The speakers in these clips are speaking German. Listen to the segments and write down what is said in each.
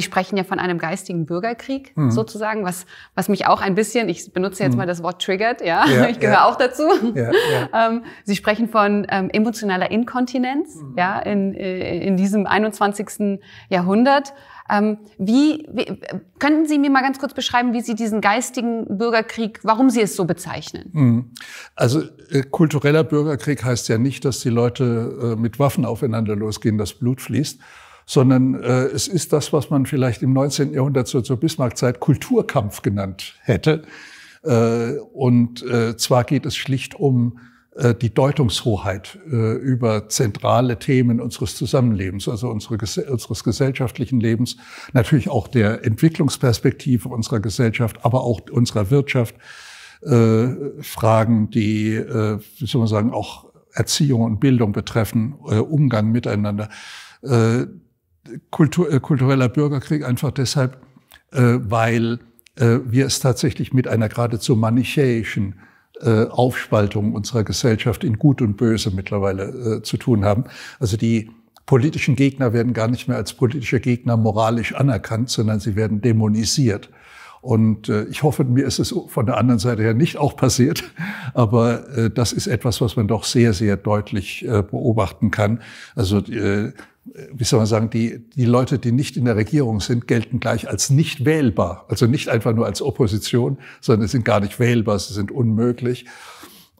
Sie sprechen ja von einem geistigen Bürgerkrieg mhm. sozusagen, was, was mich auch ein bisschen, ich benutze jetzt mhm. mal das Wort triggert, ja, ja ich gehöre ja. auch dazu. Ja, ähm, Sie sprechen von ähm, emotionaler Inkontinenz, mhm. ja, in, äh, in diesem 21. Jahrhundert. Ähm, wie, wie, könnten Sie mir mal ganz kurz beschreiben, wie Sie diesen geistigen Bürgerkrieg, warum Sie es so bezeichnen? Mhm. Also äh, kultureller Bürgerkrieg heißt ja nicht, dass die Leute äh, mit Waffen aufeinander losgehen, das Blut fließt, sondern äh, es ist das, was man vielleicht im 19. Jahrhundert zur, zur Bismarck-Zeit Kulturkampf genannt hätte. Äh, und äh, zwar geht es schlicht um äh, die Deutungshoheit äh, über zentrale Themen unseres Zusammenlebens, also unsere, unseres gesellschaftlichen Lebens, natürlich auch der Entwicklungsperspektive unserer Gesellschaft, aber auch unserer Wirtschaft, äh, Fragen, die, wie soll man sagen, auch Erziehung und Bildung betreffen, Umgang miteinander. Kultur, kultureller Bürgerkrieg einfach deshalb, weil wir es tatsächlich mit einer geradezu manichäischen äh, Aufspaltung unserer Gesellschaft in Gut und Böse mittlerweile äh, zu tun haben. Also die politischen Gegner werden gar nicht mehr als politische Gegner moralisch anerkannt, sondern sie werden dämonisiert. Und äh, ich hoffe, mir ist es von der anderen Seite her nicht auch passiert. Aber äh, das ist etwas, was man doch sehr, sehr deutlich äh, beobachten kann. Also äh, wie soll man sagen, die, die Leute, die nicht in der Regierung sind, gelten gleich als nicht wählbar. Also nicht einfach nur als Opposition, sondern sie sind gar nicht wählbar, sie sind unmöglich.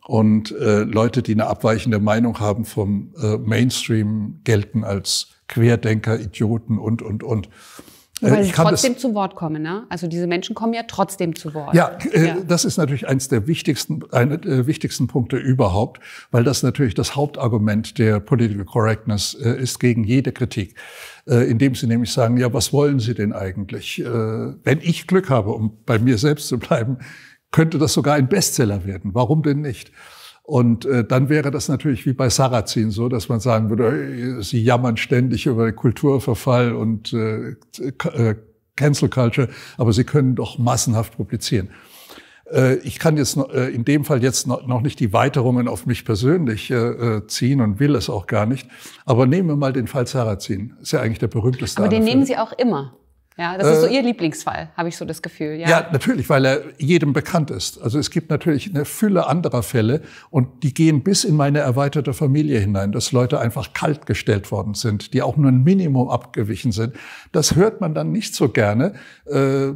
Und äh, Leute, die eine abweichende Meinung haben vom äh, Mainstream, gelten als Querdenker, Idioten und, und, und. Äh, Weil sie trotzdem zu Wort kommen, ne? Also diese Menschen kommen ja trotzdem zu Wort. Ja, äh, ja. das ist natürlich eines der wichtigsten, eine der wichtigsten Punkte überhaupt, weil das natürlich das Hauptargument der Political Correctness äh, ist gegen jede Kritik. Äh, indem sie nämlich sagen, ja, was wollen Sie denn eigentlich? Äh, wenn ich Glück habe, um bei mir selbst zu bleiben, könnte das sogar ein Bestseller werden. Warum denn nicht? Und äh, dann wäre das natürlich wie bei Sarrazin so, dass man sagen würde, sie jammern ständig über Kulturverfall und äh, äh, Cancel Culture, aber sie können doch massenhaft publizieren. Äh, ich kann jetzt äh, in dem Fall jetzt noch nicht die Weiterungen auf mich persönlich äh, ziehen und will es auch gar nicht. Aber nehmen wir mal den Fall Sarrazin. Ist ja eigentlich der berühmteste. Aber den nehmen Sie auch immer. Ja, das ist so äh, Ihr Lieblingsfall, habe ich so das Gefühl. Ja. ja, natürlich, weil er jedem bekannt ist. Also es gibt natürlich eine Fülle anderer Fälle und die gehen bis in meine erweiterte Familie hinein, dass Leute einfach kalt gestellt worden sind, die auch nur ein Minimum abgewichen sind. Das hört man dann nicht so gerne. Äh,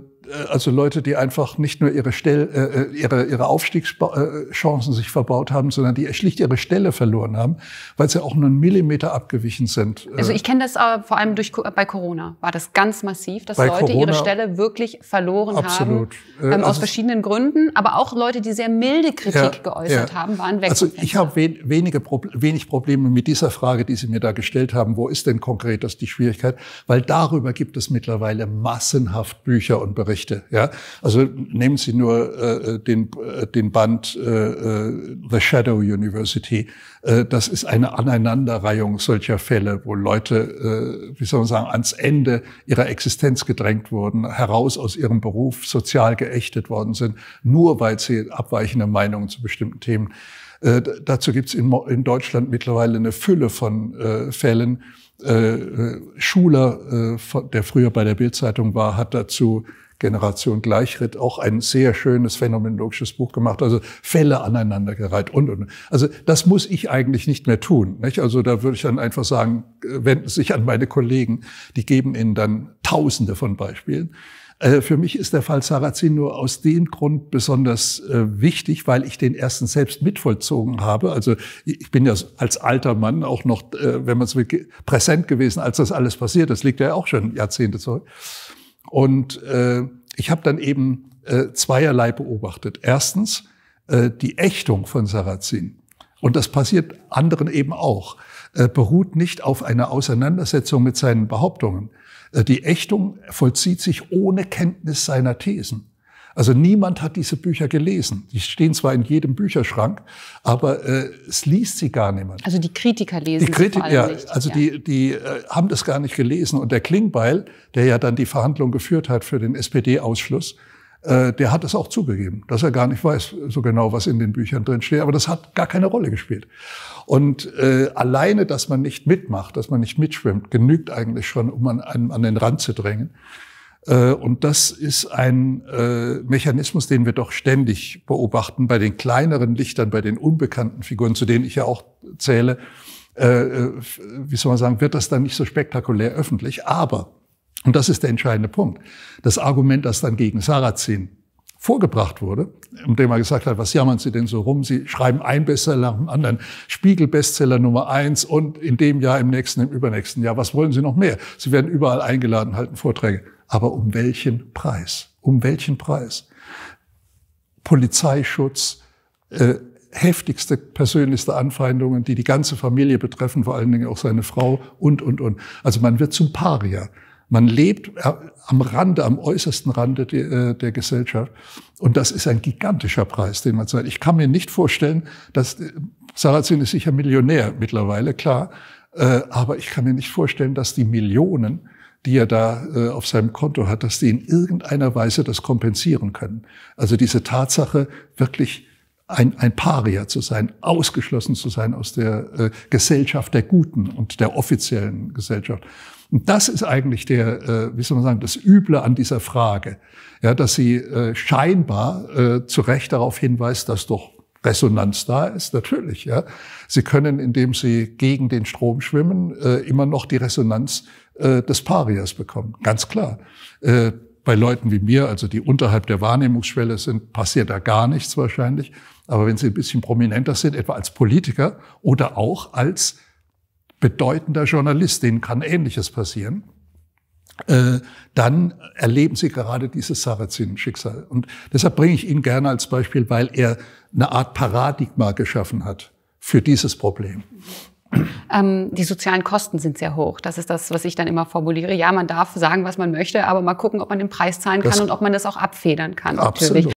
also Leute, die einfach nicht nur ihre, Stell, äh, äh ihre, ihre Aufstiegschancen sich verbaut haben, sondern die schlicht ihre Stelle verloren haben, weil sie auch nur einen Millimeter abgewichen sind. Also ich kenne das äh, vor allem durch, bei Corona, war das ganz massiv, dass bei Leute Corona, ihre Stelle wirklich verloren absolut. haben, ähm, also aus verschiedenen Gründen, aber auch Leute, die sehr milde Kritik ja, geäußert ja. haben, waren weg. Also ich habe wen, wenige wenig Probleme mit dieser Frage, die Sie mir da gestellt haben. Wo ist denn konkret das die Schwierigkeit? Weil darüber gibt es mittlerweile massenhaft Bücher und Berichte. Berichte. Ja? Also nehmen Sie nur äh, den, äh, den Band äh, äh, The Shadow University. Äh, das ist eine Aneinanderreihung solcher Fälle, wo Leute, äh, wie soll man sagen, ans Ende ihrer Existenz gedrängt wurden, heraus aus ihrem Beruf sozial geächtet worden sind, nur weil sie abweichende Meinungen zu bestimmten Themen äh, dazu gibt es in, in, Deutschland mittlerweile eine Fülle von äh, Fällen. Äh, äh Schuler, äh, der früher bei der Bildzeitung war, hat dazu Generation Gleichritt auch ein sehr schönes phänomenologisches Buch gemacht, also Fälle aneinandergereiht und, und. Also das muss ich eigentlich nicht mehr tun. Nicht? Also da würde ich dann einfach sagen, wenden Sie sich an meine Kollegen, die geben Ihnen dann Tausende von Beispielen. Äh, für mich ist der Fall Sarrazin nur aus dem Grund besonders äh, wichtig, weil ich den ersten selbst mitvollzogen habe. Also ich bin ja als alter Mann auch noch, wenn man es will, präsent gewesen, als das alles passiert. Das liegt ja auch schon Jahrzehnte zurück. Und äh, ich habe dann eben äh, zweierlei beobachtet. Erstens äh, die Ächtung von Sarrazin. Und das passiert anderen eben auch. Äh, beruht nicht auf einer Auseinandersetzung mit seinen Behauptungen. Äh, die Ächtung vollzieht sich ohne Kenntnis seiner Thesen. Also niemand hat diese Bücher gelesen. Die stehen zwar in jedem Bücherschrank, aber äh, es liest sie gar niemand. Also die Kritiker lesen die Kritiker, ja, nicht. Also ja. die, die äh, haben das gar nicht gelesen. Und der Klingbeil, der ja dann die Verhandlung geführt hat für den SPD-Ausschluss, der hat es auch zugegeben, dass er gar nicht weiß so genau, was in den Büchern drin steht. Aber das hat gar keine Rolle gespielt. Und äh, alleine, dass man nicht mitmacht, dass man nicht mitschwimmt, genügt eigentlich schon, um an, an, an den Rand zu drängen. Äh, und das ist ein äh, Mechanismus, den wir doch ständig beobachten bei den kleineren Lichtern, bei den unbekannten Figuren, zu denen ich ja auch zähle. Äh, wie soll man sagen, wird das dann nicht so spektakulär öffentlich. Aber, und das ist der entscheidende Punkt, das Argument, das dann gegen Sarrazin vorgebracht wurde, indem er gesagt hat, was jammern Sie denn so rum? Sie schreiben ein Bestseller nach dem anderen, Spiegel-Bestseller Nummer eins und in dem Jahr, im nächsten, im übernächsten Jahr. Was wollen Sie noch mehr? Sie werden überall eingeladen, halten Vorträge. Aber um welchen Preis? Um welchen Preis? Polizeischutz, äh, heftigste, persönlichste Anfeindungen, die die ganze Familie betreffen, vor allen Dingen auch seine Frau und, und, und. Also man wird zum Paria. Man lebt äh, am Rande, am äußersten Rande der, äh, der Gesellschaft. Und das ist ein gigantischer Preis, den man zahlt. Ich kann mir nicht vorstellen, dass äh, Sarrazin ist sicher Millionär mittlerweile, klar. Aber ich kann mir nicht vorstellen, dass die Millionen, die er da auf seinem Konto hat, dass die in irgendeiner Weise das kompensieren können. Also diese Tatsache, wirklich ein, ein Paria zu sein, ausgeschlossen zu sein aus der äh, Gesellschaft der Guten und der offiziellen Gesellschaft. Und das ist eigentlich der, äh, wie soll man sagen, das Üble an dieser Frage, ja, dass sie äh, scheinbar äh, zu Recht darauf hinweist, dass doch Resonanz da ist, natürlich. Ja. Sie können, indem Sie gegen den Strom schwimmen, äh, immer noch die Resonanz äh, des Parias bekommen. Ganz klar. Äh, bei Leuten wie mir, also die unterhalb der Wahrnehmungsschwelle sind, passiert da gar nichts wahrscheinlich. Aber wenn Sie ein bisschen prominenter sind, etwa als Politiker oder auch als bedeutender Journalist, denen kann Ähnliches passieren, äh, dann erleben Sie gerade dieses Sarrazin-Schicksal. Und deshalb bringe ich ihn gerne als Beispiel, weil er eine Art Paradigma geschaffen hat für dieses Problem. Ähm, die sozialen Kosten sind sehr hoch. Das ist das, was ich dann immer formuliere. Ja, man darf sagen, was man möchte, aber mal gucken, ob man den Preis zahlen kann das und ob man das auch abfedern kann. Absolut. Natürlich.